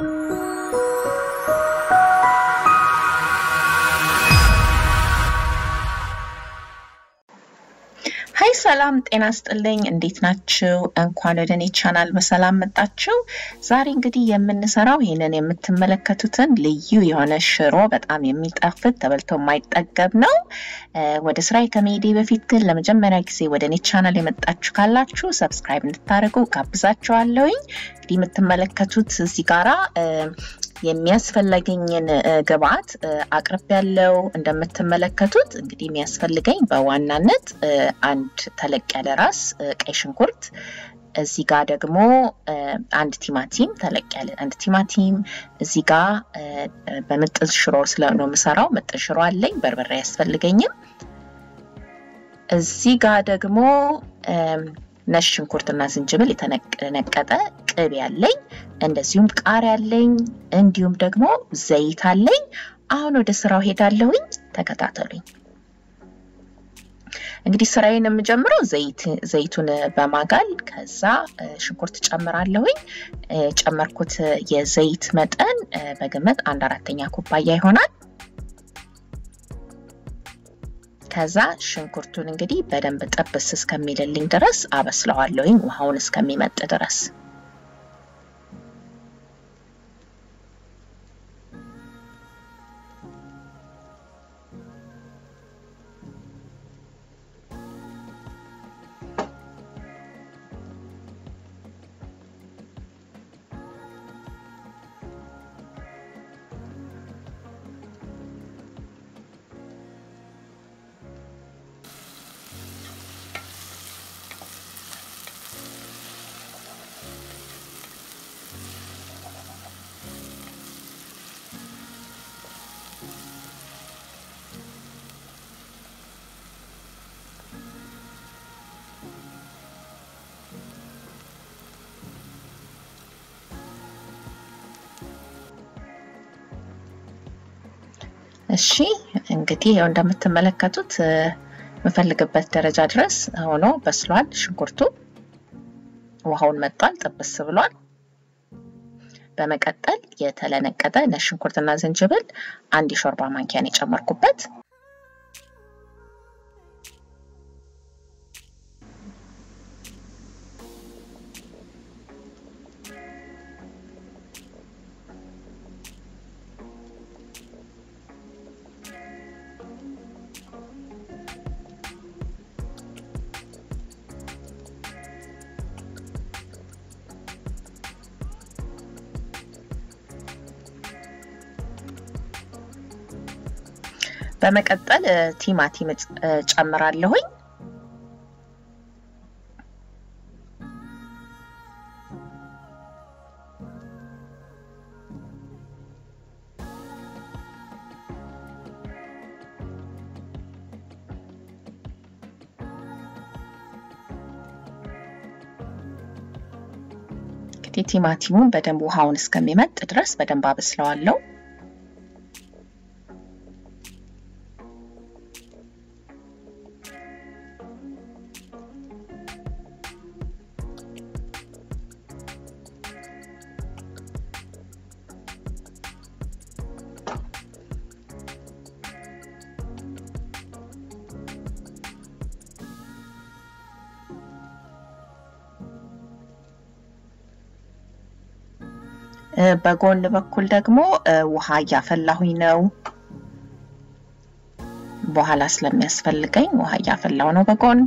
Ooh. ሰላም ጤና ስጥልኝ። እንዴት ናችሁ? እንኳን ወደ እኔ ቻናል በሰላም መጣችሁ። ዛሬ እንግዲህ የምንሰራው ይህንን የምትመለከቱትን ልዩ የሆነ ሽሮ በጣም የሚጣፍጥ ተበልቶ የማይጠገብ ነው። ወደ ስራዬ ከመሄዴ በፊት ግን ለመጀመሪያ ጊዜ ወደ እኔ ቻናል የመጣችሁ ካላችሁ subscribe እንድታደርጉ እጋብዛችኋለሁኝ። እንግዲህ የምትመለከቱት እዚህ ጋራ የሚያስፈልገኝን ግብአት አቅርብ ያለው እንደምትመለከቱት እንግዲህ የሚያስፈልገኝ በዋናነት አንድ ተለቅ ያለ ራስ ቀይ ሽንኩርት እዚህ ጋር ደግሞ አንድ ቲማቲም ተለቅ ያለ አንድ ቲማቲም እዚህ ጋር በምጥን ሽሮ ስለሆነ የምሰራው ምጥን ሽሮ አለኝ። በርበሬ አያስፈልገኝም። እዚህ ጋር ደግሞ ነጭ ሽንኩርትና ዝንጅብል የተነቀጠ ቅቤ አለኝ። እንደዚሁም ቃሪያ አለኝ። እንዲሁም ደግሞ ዘይት አለኝ። አሁን ወደ ስራው ሄዳለሁኝ። ተከታተሉኝ። እንግዲህ ስራዬን የምጀምረው ዘይቱን በማጋል ከዛ ሽንኩርት ጨምራለሁኝ። ጨመርኩት የዘይት መጠን በግምት አንድ አራተኛ ኩባያ ይሆናል። ከዛ ሽንኩርቱን እንግዲህ በደንብ ጥብስ እስከሚልልኝ ድረስ አበስለዋለሁኝ ውሃውን እስከሚመጥ ድረስ። እሺ እንግዲህ ያው እንደምትመለከቱት የምፈልግበት ደረጃ ድረስ ሆኖ በስሏል። ሽንኩርቱ ውሃውን መጧል፣ ጥብስ ብሏል። በመቀጠል የተለነቀጠ ነጭ ሽንኩርትና ዝንጅብል አንድ የሾርባ ማንኪያን የጨመርኩበት በመቀጠል ቲማቲም ጨምራለሁኝ። እንግዲህ ቲማቲሙን በደንብ ውሃውን እስከሚመጥ ድረስ በደንብ አበስለዋለሁ። በጎን በኩል ደግሞ ውሃ እያፈላሁኝ ነው። በኋላ ስለሚያስፈልገኝ ውሃ እያፈላሁ ነው በጎን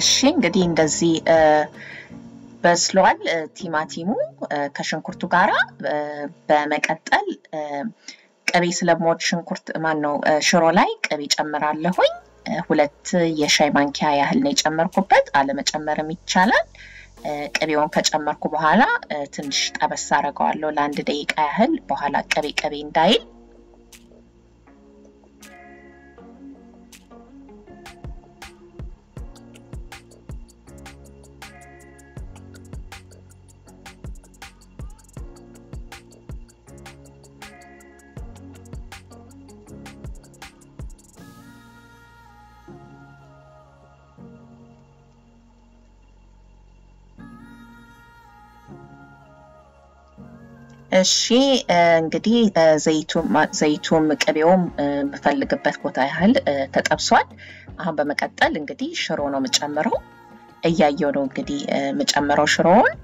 እሺ እንግዲህ እንደዚህ በስሏል ቲማቲሙ ከሽንኩርቱ ጋራ። በመቀጠል ቅቤ ስለምወድ ሽንኩርት ማን ነው ሽሮ ላይ ቅቤ ጨምራለሁኝ። ሁለት የሻይ ማንኪያ ያህል ነው የጨመርኩበት። አለመጨመርም ይቻላል። ቅቤውን ከጨመርኩ በኋላ ትንሽ ጠበስ አደርገዋለሁ ለአንድ ደቂቃ ያህል በኋላ ቅቤ ቅቤ እንዳይል እሺ እንግዲህ ዘይቱም ቅቤውም የምፈልግበት ቦታ ያህል ተጠብሷል። አሁን በመቀጠል እንግዲህ ሽሮ ነው የምጨምረው። እያየው ነው እንግዲህ የምጨምረው ሽሮውን።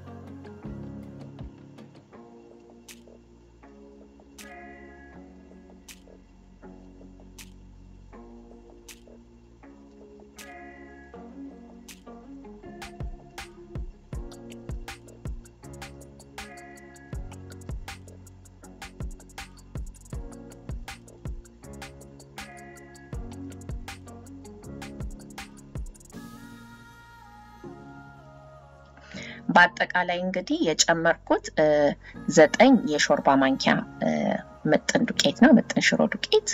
በአጠቃላይ እንግዲህ የጨመርኩት ዘጠኝ የሾርባ ማንኪያ ምጥን ዱቄት ነው፣ ምጥን ሽሮ ዱቄት።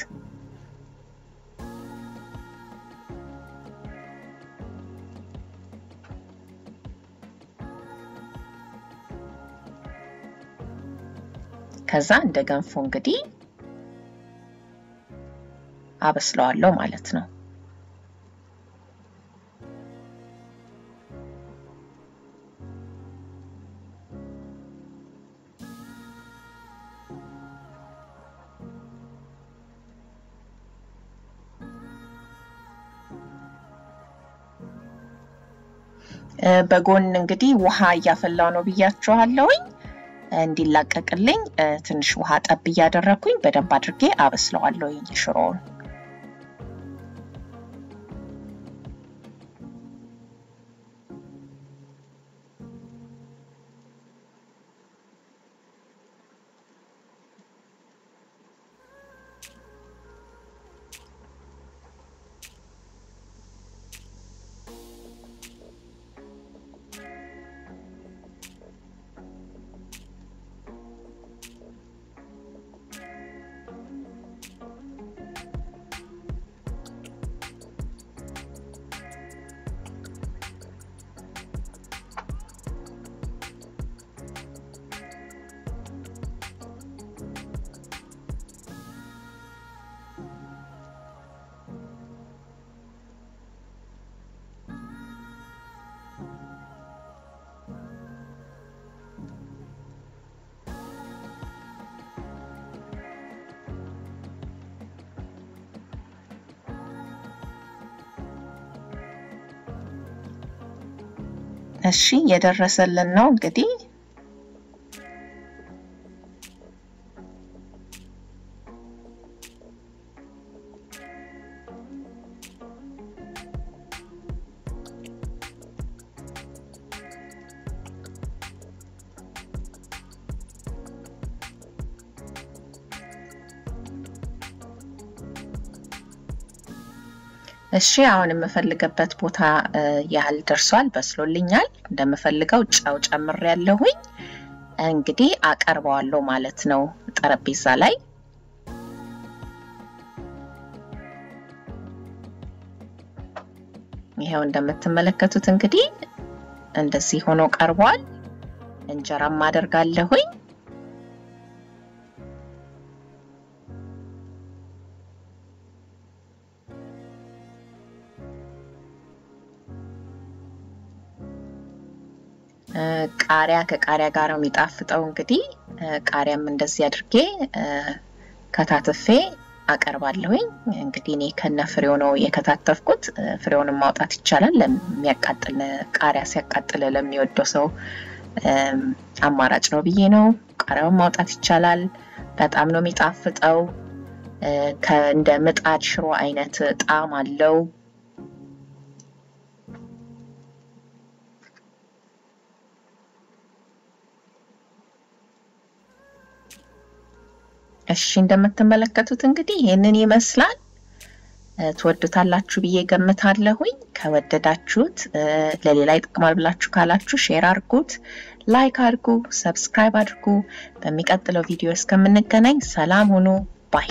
ከዛ እንደ ገንፎ እንግዲህ አበስለዋለሁ ማለት ነው። በጎን እንግዲህ ውሃ እያፈላው ነው ብያችኋለሁኝ። እንዲላቀቅልኝ ትንሽ ውሃ ጠብ እያደረግኩኝ በደንብ አድርጌ አበስለዋለሁኝ ሽሮውን። እሺ እየደረሰልን ነው እንግዲህ እሺ አሁን የምፈልግበት ቦታ ያህል ደርሷል፣ በስሎልኛል። እንደምፈልገው ጨው ጨምር ያለሁኝ እንግዲህ አቀርበዋለሁ ማለት ነው ጠረጴዛ ላይ። ይሄው እንደምትመለከቱት እንግዲህ እንደዚህ ሆኖ ቀርቧል። እንጀራም አደርጋለሁኝ። ቃሪያ ከቃሪያ ጋር ነው የሚጣፍጠው። እንግዲህ ቃሪያም እንደዚህ አድርጌ ከታትፌ አቀርባለሁኝ። እንግዲህ እኔ ከነ ፍሬው ነው የከታተፍኩት። ፍሬውንም ማውጣት ይቻላል። ለሚያቃጥል ቃሪያ ሲያቃጥል ለሚወደው ሰው አማራጭ ነው ብዬ ነው። ቃሪያውን ማውጣት ይቻላል። በጣም ነው የሚጣፍጠው። እንደ ምጣድ ሽሮ አይነት ጣዕም አለው። እሺ እንደምትመለከቱት እንግዲህ ይህንን ይመስላል። ትወዱታላችሁ ብዬ እገምታለሁኝ። ከወደዳችሁት ለሌላ ይጠቅማል ብላችሁ ካላችሁ share አድርጉት፣ like አድርጉ፣ subscribe አድርጉ። በሚቀጥለው ቪዲዮ እስከምንገናኝ ሰላም ሁኑ bye